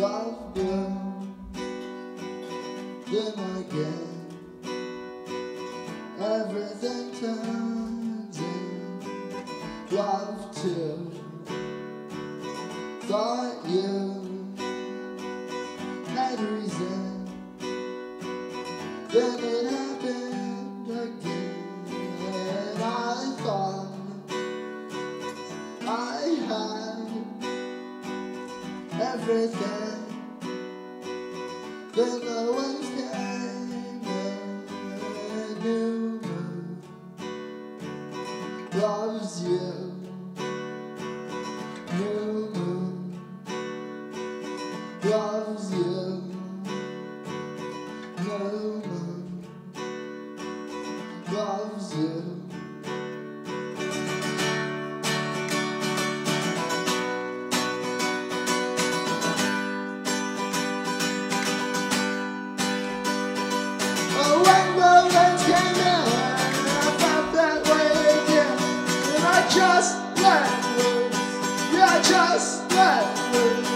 love girl Then again Everything turns in love too Thought you had reason Then had everything. Then the waves came and a new moon loves you. New moon loves you. New moon loves you. Just let loose. Yeah, I just let loose.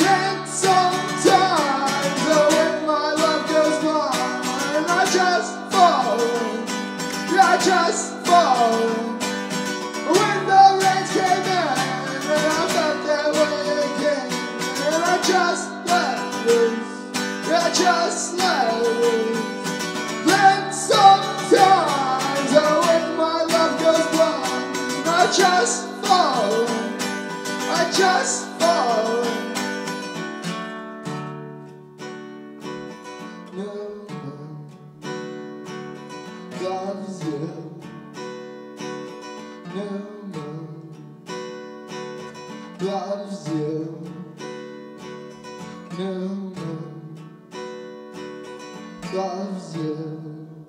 Then sometimes, oh, when my love goes blind, I just fall. Yeah, I just fall. When the rains came in, and I felt that way again, and I just let loose. Yeah, I just I just fall. I just fall. No one loves you. No one loves you. No one loves you.